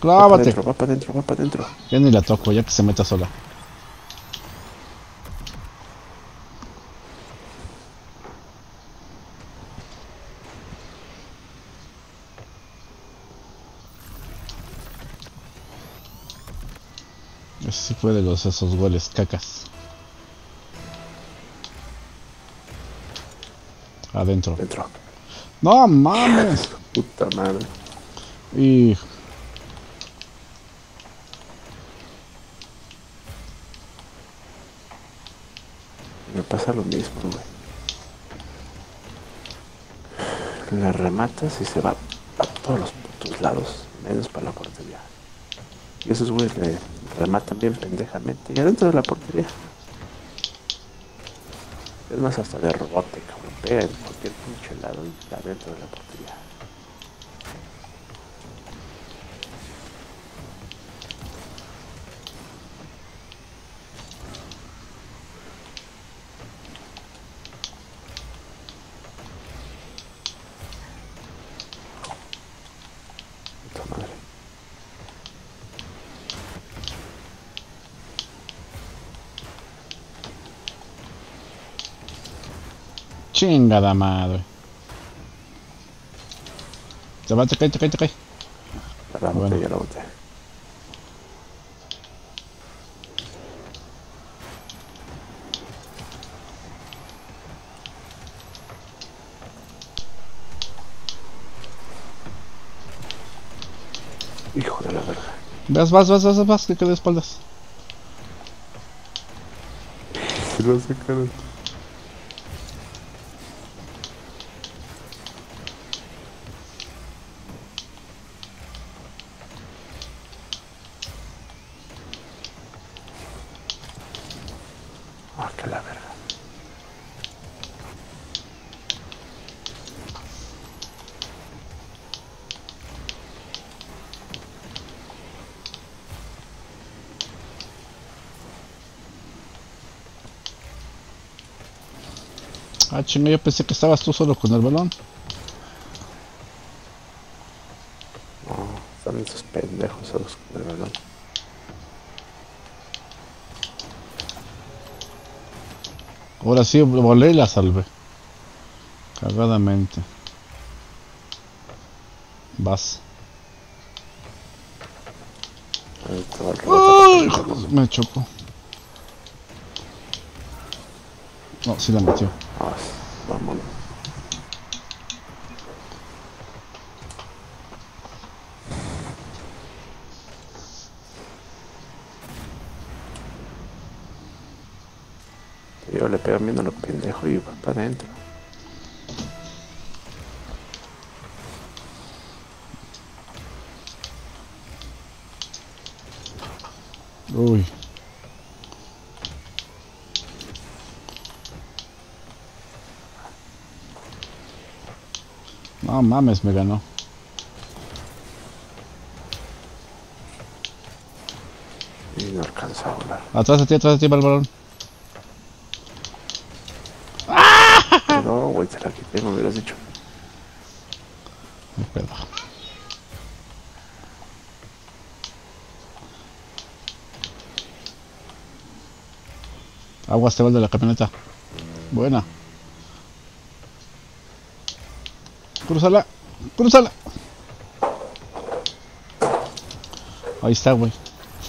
Clávate. va para adentro, va para adentro. Ya ni la toco, ya que se meta sola. Ese sí fue de los esos goles cacas. Adentro. Adentro. No mames. Puta madre. Y Me pasa lo mismo, güey. La rematas y se va a todos los putos lados, menos para la portería. Y esos güeyes le rematan bien pendejamente. Y adentro de la portería. Es más hasta de rebote, cabrón. Pega en cualquier pinche lado y está dentro de la portería. Chingada madre. Te va, te cae, te cae, te cae. La Bueno. botella, la botella. Hijo de la verga. Vas, vas, vas, vas, vas, que quede de espaldas. Se lo sacaron. Ah, que la verga. Ah, chinga, yo pensé que estabas tú solo con el balón. No, están esos pendejos esos con el balón. Ahora sí, volé y la salvé. Cagadamente. Vas. ¡Ay! Me chocó. No, sí la metió. Ah, vámonos. Yo le pego viendo lo pendejo y va para adentro. Uy. No mames, me ganó. Y no alcanza a volar. Atrás de ti, atrás de ti va el balón. No, güey, te la quité, me hubieras dicho. Me pedo. Aguas te va el de la camioneta. Buena. Crúzala. Crúzala. Ahí está, güey.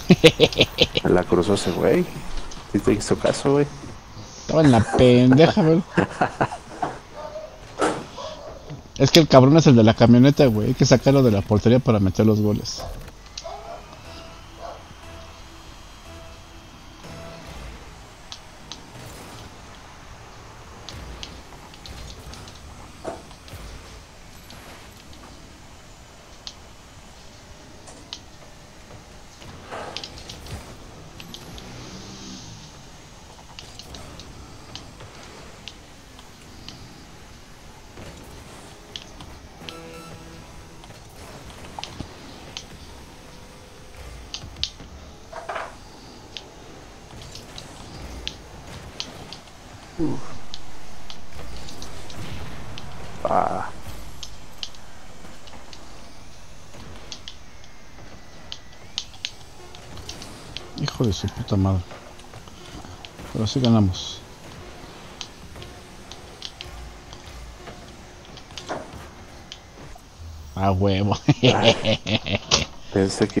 La cruzó ese güey. Si te hizo caso, güey. Estaba en la pendeja, güey. Es que el cabrón es el de la camioneta, güey. Hay que sacarlo de la portería para meter los goles. Ah, Hijo de su puta madre. Pero sí ganamos. A huevo. Pensé que...